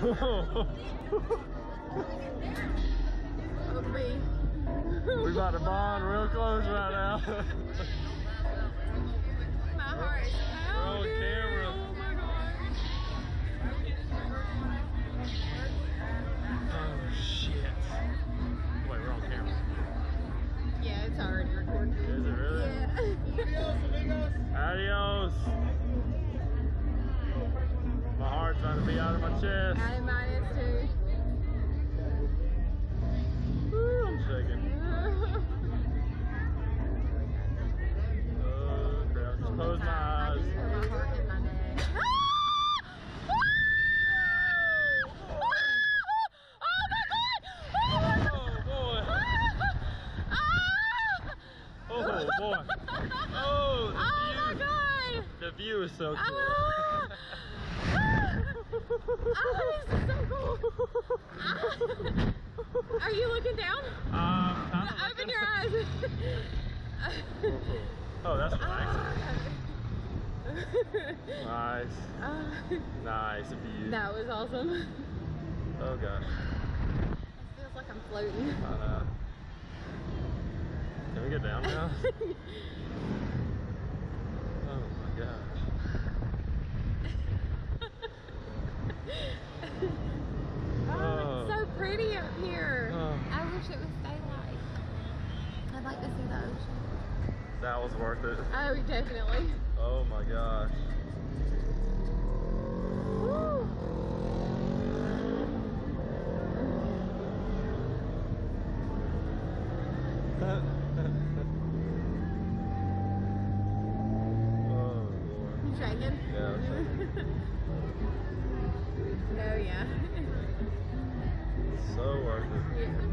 Of me. we about to bond real close right now. My heart is We're on camera. Oh my gosh. oh shit. Wait, we're on camera. Yeah, it's already recording. Is it really? Yeah. Adios. My to be out chest. I mine is too. Woo, I'm shaking. Oh crap. Just close my eyes. just feel my heart in my neck. Oh boy. Oh boy. Oh, my god! The view is so ah. cool. Oh, this is so cool. Ah. Are you looking down? Um, kinda Open like your eyes. Oh, that's relaxing. Nice. Nice view. that was awesome. Oh gosh. It feels like I'm floating. I know. Can we get down now? oh my gosh. Oh, it's oh. so pretty up here. Oh. I wish it was daylight. I'd like to see the ocean. That was worth it. Oh, definitely. Oh my gosh. Oh Lord. You shaking? Yeah. Thank you.